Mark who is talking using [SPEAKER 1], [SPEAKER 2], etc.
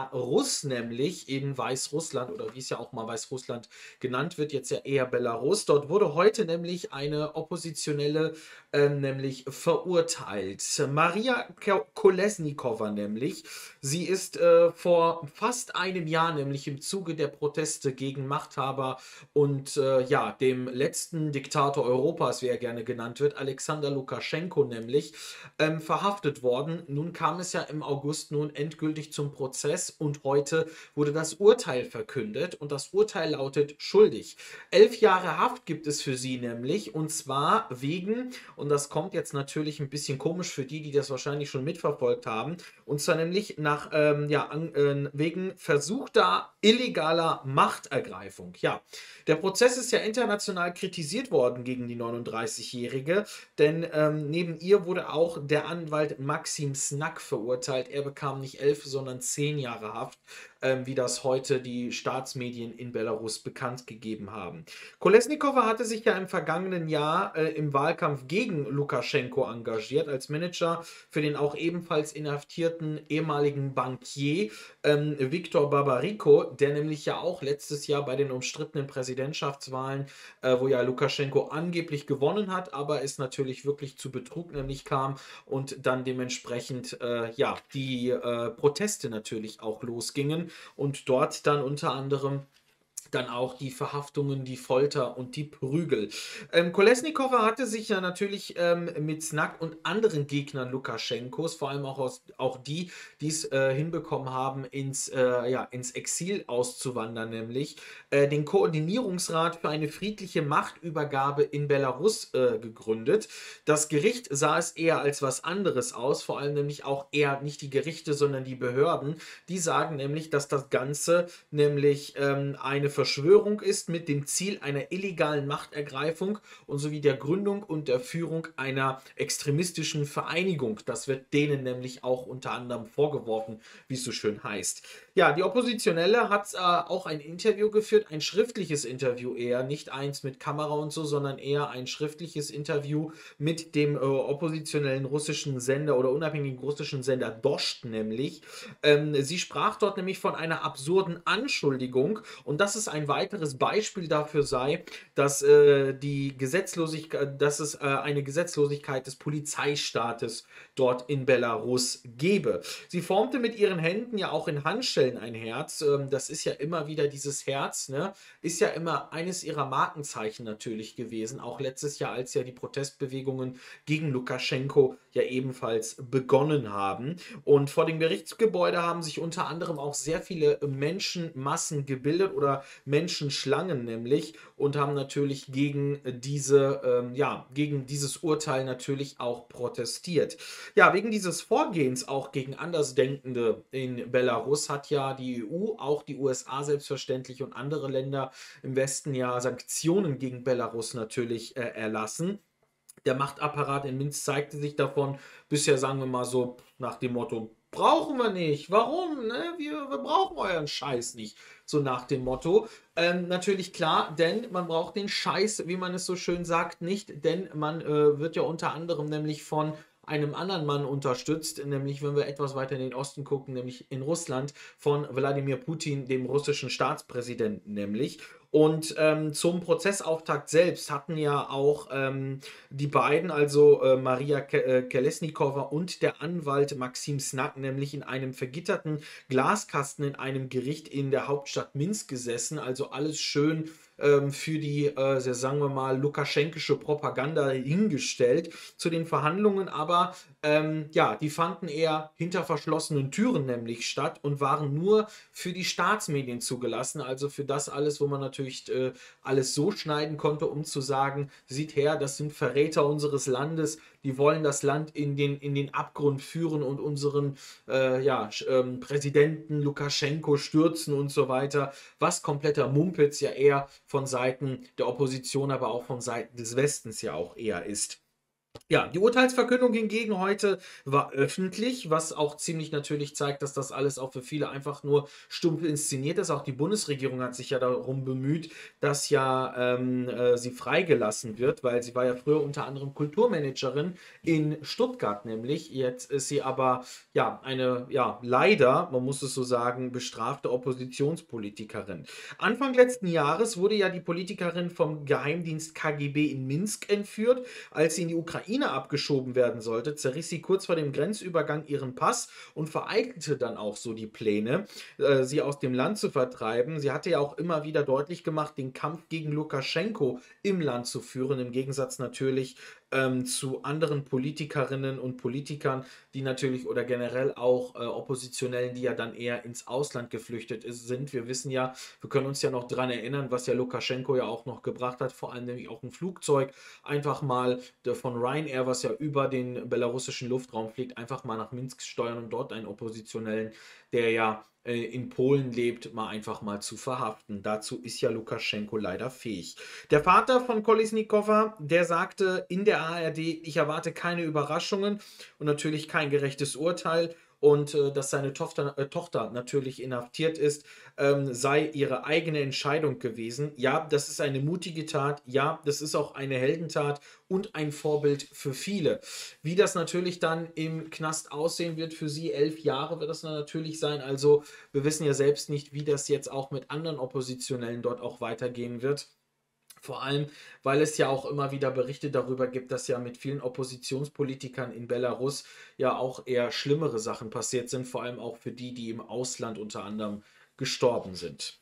[SPEAKER 1] Belarus, nämlich in Weißrussland oder wie es ja auch mal Weißrussland genannt wird, jetzt ja eher Belarus. Dort wurde heute nämlich eine Oppositionelle ähm, nämlich verurteilt. Maria Kolesnikova nämlich. Sie ist äh, vor fast einem Jahr nämlich im Zuge der Proteste gegen Machthaber und äh, ja, dem letzten Diktator Europas, wie er gerne genannt wird, Alexander Lukaschenko nämlich, ähm, verhaftet worden. Nun kam es ja im August nun endgültig zum Prozess und heute wurde das Urteil verkündet und das Urteil lautet schuldig. Elf Jahre Haft gibt es für sie nämlich und zwar wegen, und das kommt jetzt natürlich ein bisschen komisch für die, die das wahrscheinlich schon mitverfolgt haben. Und zwar nämlich nach, ähm, ja, an, äh, wegen versuchter illegaler Machtergreifung. Ja, der Prozess ist ja international kritisiert worden gegen die 39-Jährige, denn ähm, neben ihr wurde auch der Anwalt Maxim Snack verurteilt. Er bekam nicht elf, sondern zehn Jahre Haft ähm, wie das heute die Staatsmedien in Belarus bekannt gegeben haben. Kolesnikova hatte sich ja im vergangenen Jahr äh, im Wahlkampf gegen Lukaschenko engagiert, als Manager für den auch ebenfalls inhaftierten ehemaligen Bankier ähm, Viktor Babariko, der nämlich ja auch letztes Jahr bei den umstrittenen Präsidentschaftswahlen, äh, wo ja Lukaschenko angeblich gewonnen hat, aber es natürlich wirklich zu Betrug nämlich kam und dann dementsprechend äh, ja die äh, Proteste natürlich auch losgingen und dort dann unter anderem dann auch die Verhaftungen, die Folter und die Prügel. Ähm, Kolesnikova hatte sich ja natürlich ähm, mit Snack und anderen Gegnern Lukaschenkos, vor allem auch, aus, auch die, die es äh, hinbekommen haben, ins, äh, ja, ins Exil auszuwandern, nämlich äh, den Koordinierungsrat für eine friedliche Machtübergabe in Belarus äh, gegründet. Das Gericht sah es eher als was anderes aus, vor allem nämlich auch eher nicht die Gerichte, sondern die Behörden. Die sagen nämlich, dass das Ganze nämlich ähm, eine Verschwörung ist mit dem Ziel einer illegalen Machtergreifung und sowie der Gründung und der Führung einer extremistischen Vereinigung. Das wird denen nämlich auch unter anderem vorgeworfen, wie es so schön heißt. Ja, die Oppositionelle hat äh, auch ein Interview geführt, ein schriftliches Interview eher, nicht eins mit Kamera und so, sondern eher ein schriftliches Interview mit dem äh, oppositionellen russischen Sender oder unabhängigen russischen Sender Dost nämlich. Ähm, sie sprach dort nämlich von einer absurden Anschuldigung und das ist ein weiteres Beispiel dafür sei, dass äh, die Gesetzlosigkeit, dass es äh, eine Gesetzlosigkeit des Polizeistaates dort in Belarus gebe. Sie formte mit ihren Händen ja auch in Handschellen ein Herz. Ähm, das ist ja immer wieder dieses Herz, ne? Ist ja immer eines ihrer Markenzeichen natürlich gewesen. Auch letztes Jahr, als ja die Protestbewegungen gegen Lukaschenko ja ebenfalls begonnen haben. Und vor dem Gerichtsgebäude haben sich unter anderem auch sehr viele Menschenmassen gebildet oder Menschenschlangen nämlich und haben natürlich gegen diese, ähm, ja, gegen dieses Urteil natürlich auch protestiert. Ja, wegen dieses Vorgehens auch gegen Andersdenkende in Belarus hat ja die EU, auch die USA selbstverständlich und andere Länder im Westen ja Sanktionen gegen Belarus natürlich äh, erlassen. Der Machtapparat in Minsk zeigte sich davon bisher, sagen wir mal so, nach dem Motto, brauchen wir nicht. Warum? Ne? Wir, wir brauchen euren Scheiß nicht. So nach dem Motto. Ähm, natürlich klar, denn man braucht den Scheiß, wie man es so schön sagt, nicht, denn man äh, wird ja unter anderem nämlich von einem anderen Mann unterstützt, nämlich wenn wir etwas weiter in den Osten gucken, nämlich in Russland von Wladimir Putin, dem russischen Staatspräsidenten nämlich. Und ähm, zum Prozessauftakt selbst hatten ja auch ähm, die beiden, also äh, Maria Ke äh, Kelesnikova und der Anwalt Maxim Snack, nämlich in einem vergitterten Glaskasten in einem Gericht in der Hauptstadt Minsk gesessen. Also alles schön ähm, für die, äh, sagen wir mal, lukaschenkische Propaganda hingestellt. Zu den Verhandlungen aber, ähm, ja, die fanden eher hinter verschlossenen Türen nämlich statt und waren nur für die Staatsmedien zugelassen. Also für das alles, wo man natürlich äh, alles so schneiden konnte, um zu sagen, sieht her, das sind Verräter unseres Landes, die wollen das Land in den, in den Abgrund führen und unseren äh, ja, ähm, Präsidenten Lukaschenko stürzen und so weiter. Was kompletter Mumpitz ja eher von Seiten der Opposition, aber auch von Seiten des Westens ja auch eher ist. Ja, die Urteilsverkündung hingegen heute war öffentlich, was auch ziemlich natürlich zeigt, dass das alles auch für viele einfach nur stumpf inszeniert ist. Auch die Bundesregierung hat sich ja darum bemüht, dass ja ähm, äh, sie freigelassen wird, weil sie war ja früher unter anderem Kulturmanagerin in Stuttgart nämlich. Jetzt ist sie aber ja eine, ja, leider, man muss es so sagen, bestrafte Oppositionspolitikerin. Anfang letzten Jahres wurde ja die Politikerin vom Geheimdienst KGB in Minsk entführt, als sie in die Ukraine Ukraine abgeschoben werden sollte, zerriss sie kurz vor dem Grenzübergang ihren Pass und vereitelte dann auch so die Pläne, äh, sie aus dem Land zu vertreiben. Sie hatte ja auch immer wieder deutlich gemacht, den Kampf gegen Lukaschenko im Land zu führen, im Gegensatz natürlich ähm, zu anderen Politikerinnen und Politikern, die natürlich oder generell auch äh, Oppositionellen, die ja dann eher ins Ausland geflüchtet ist, sind. Wir wissen ja, wir können uns ja noch daran erinnern, was ja Lukaschenko ja auch noch gebracht hat, vor allem nämlich auch ein Flugzeug, einfach mal von Ryanair, was ja über den belarussischen Luftraum fliegt, einfach mal nach Minsk steuern und dort einen Oppositionellen, der ja äh, in Polen lebt, mal einfach mal zu verhaften. Dazu ist ja Lukaschenko leider fähig. Der Vater von Kolisnikowa, der sagte in der ARD, ich erwarte keine Überraschungen und natürlich kein gerechtes Urteil und äh, dass seine Tochter, äh, Tochter natürlich inhaftiert ist, ähm, sei ihre eigene Entscheidung gewesen. Ja, das ist eine mutige Tat. Ja, das ist auch eine Heldentat und ein Vorbild für viele. Wie das natürlich dann im Knast aussehen wird für sie, elf Jahre wird das natürlich sein. Also wir wissen ja selbst nicht, wie das jetzt auch mit anderen Oppositionellen dort auch weitergehen wird. Vor allem, weil es ja auch immer wieder Berichte darüber gibt, dass ja mit vielen Oppositionspolitikern in Belarus ja auch eher schlimmere Sachen passiert sind, vor allem auch für die, die im Ausland unter anderem gestorben sind.